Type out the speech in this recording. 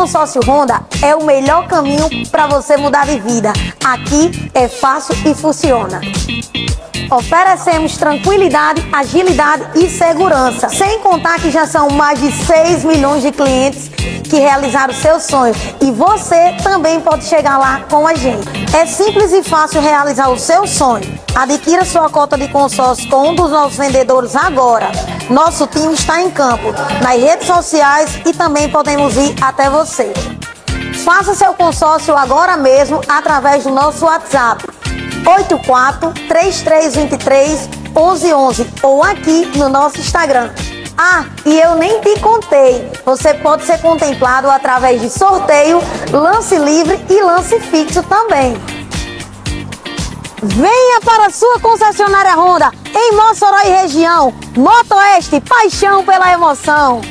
consórcio Honda é o melhor caminho para você mudar de vida. Aqui é fácil e funciona. Oferecemos tranquilidade, agilidade e segurança. Sem contar que já são mais de 6 milhões de clientes que realizaram seu sonho. E você também pode chegar lá com a gente. É simples e fácil realizar o seu sonho. Adquira sua cota de consórcio com um dos nossos vendedores agora. Nosso time está em campo, nas redes sociais e também podemos ir até você. Faça seu consórcio agora mesmo através do nosso WhatsApp 84 3323 1111 ou aqui no nosso Instagram. Ah, e eu nem te contei. Você pode ser contemplado através de sorteio, lance livre e lance fixo também. Venha para a sua concessionária Honda em Mossoró e região. Moto Oeste, paixão pela emoção.